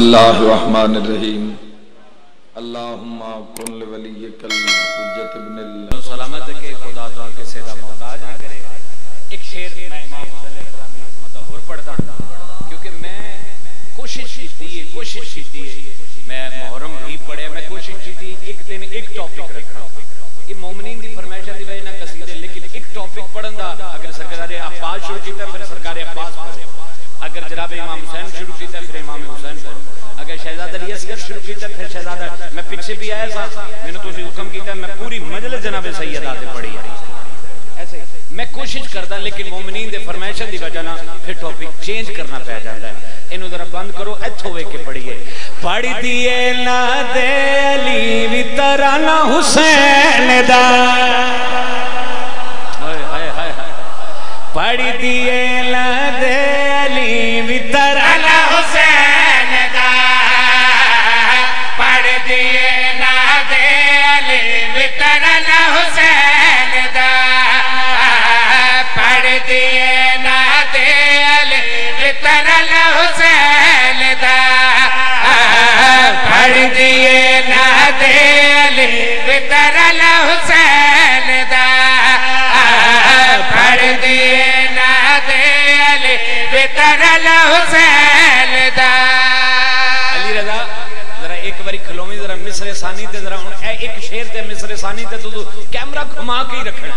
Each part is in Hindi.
रहीम सलामत के खुदा तो के सेदा मोहताज ना करे। एक शेर मैं इमाम हुसैन अलैहिस्सलाम की हुकूमत दा होर पढ़दा क्योंकि मैं कोशिश की है कोशिश की है मैं मुहर्रम भी पढ़िया मैं कोशिश की एक दिन एक टॉपिक रखा। ये मोमिनीन दी फरमाइश दी वजह ना कसीदे, लेकिन एक टॉपिक पढ़न दा, अगर सरकार अब्बास शुरू कीता, फिर सरकार अब्बास पढ़ो अगर जनाब इमाम हुसैन शुरू किया फिर इमाम हुसैन पढ़ो अगर शहजाद अली असगर शुरू किया फिर शहजादा। मैं पीछे भी आया था, मैंने तुझे हुक्म किया, मैं पूरी मजलिस जनाब सैयदा ते पढ़ी ऐसे मैं कोशिश करदा लेकिन मोमिनीन दे फरमाइशां दी वजह ना फिर टॉपिक चेंज करना पै जांदा है। इनु जरा बंद करो इथों वेख के पढ़िए। पढ़ दिए ना दे अली भी तरह ना हुसैन दा हाय हाय हाय हाय पढ़ दिए ना दे अली तरह ना हुसैन दा पढ़ दिए ना दे अली वितरन हुसैन दा पढ़ दिए ना दे अली वितरन हुसैन दा पढ़ दिए ना दे अली वितरन हुसैन वितरन हुसैन दा। अली रजा, जरा एक बारी खलोवी जरा मिसरे सानी ते, जरा हुन ए एक शेर ते, मिसरे सानी ते, तू कैमरा घुमा के ही रखना।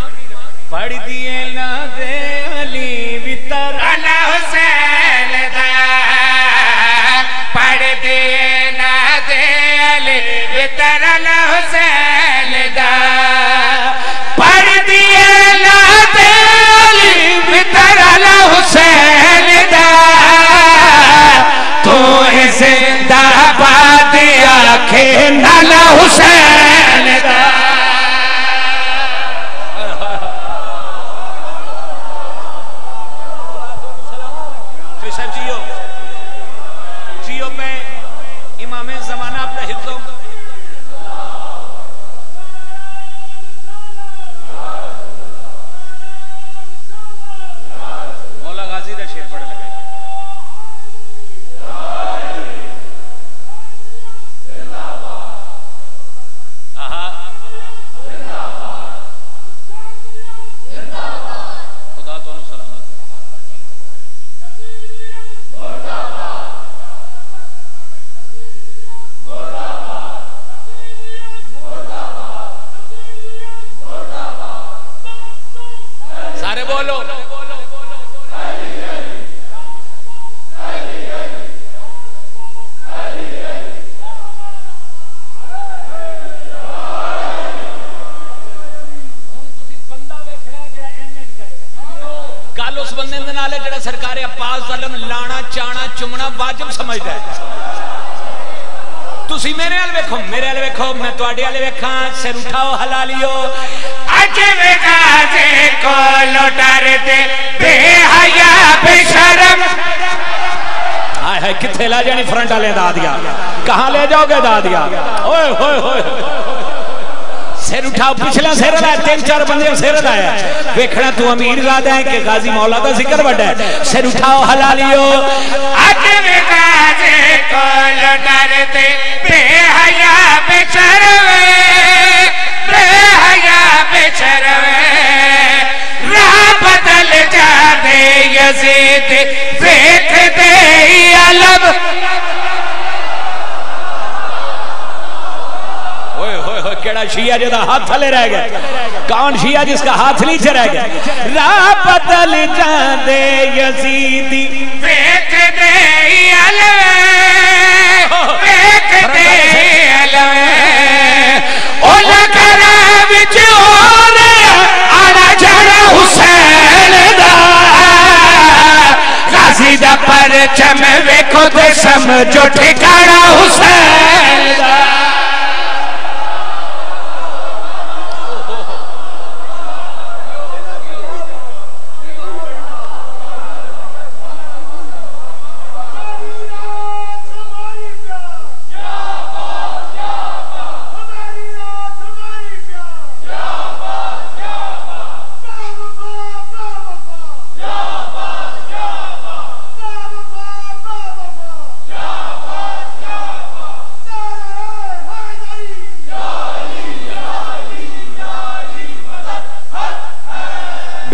पढ़ दिए ना दे अला साहब जियो। जियो में इमाम जमाना अपना हिफ्जो मौला गाजी का शेर पढ़ लगा आहा खुदा तो सलामत सारे बोलो। गल उस बंद जो सरकार जलम, लाना चाणा चुमना, वाजब समझता है। तुम मेरे वाल वेखो, मेरे वाल वेखो, मैं थोड़े वेखा, सिर उठाओ हला लियो किथे ला जानी फ्रंट दादिया? कहाँ ले जाओगे दादिया? ओए होए होए सिर उठाओ, पिछला सिर तीन चार बंदे सिर लाया तू अमीर है कि गाजी मौला का ज़िक्र बड़ा है सिर उठाओ को यजीद देख दे अलम केड़ा शिया जेदा हाथ थले रह गया? कौन शिया जिसका हाथ नीचे रह गया? रा बदल जाते यजीदी। दे अलम ते जो ठिकाना हुसैन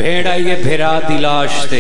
भेड़ आई है भिरा दिलाश ते